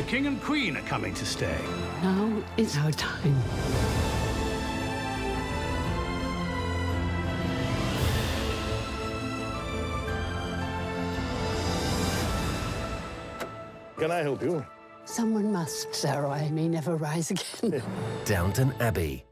The king and queen are coming to stay. Now is our time. Can I help you? Someone must, so I may never rise again. Downton Abbey.